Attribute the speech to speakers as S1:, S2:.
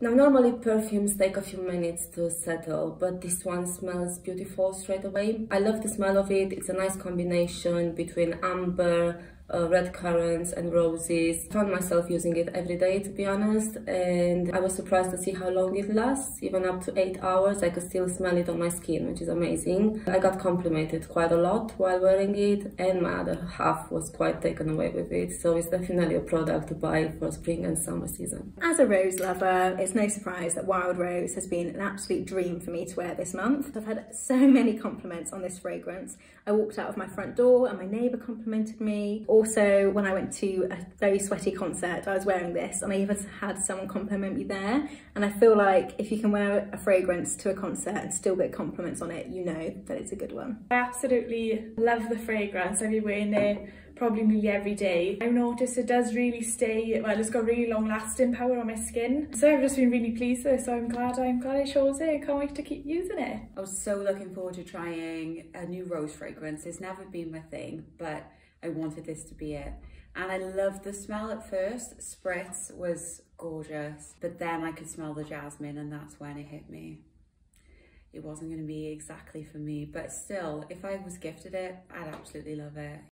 S1: Now normally perfumes take a few minutes to settle, but this one smells beautiful straight away. I love the smell of it. It's a nice combination between amber, uh, red currants and roses. Found myself using it every day to be honest and I was surprised to see how long it lasts, even up to 8 hours I could still smell it on my skin which is amazing. I got complimented quite a lot while wearing it and my other half was quite taken away with it so it's definitely a product to buy for spring and summer season.
S2: As a rose lover it's no surprise that Wild Rose has been an absolute dream for me to wear this month. I've had so many compliments on this fragrance. I walked out of my front door and my neighbour complimented me also, when I went to a very sweaty concert, I was wearing this and I even had someone compliment me there. And I feel like if you can wear a fragrance to a concert and still get compliments on it, you know that it's a good one.
S3: I absolutely love the fragrance. I've been wearing it probably nearly every day. I've noticed it does really stay, well it's got really long lasting power on my skin. So I've just been really pleased with it so I'm glad I'm glad I chose it. I can't wait to keep using it.
S4: I was so looking forward to trying a new rose fragrance. It's never been my thing but I wanted this to be it. And I loved the smell at first. Spritz was gorgeous, but then I could smell the jasmine and that's when it hit me. It wasn't going to be exactly for me, but still, if I was gifted it, I'd absolutely love it.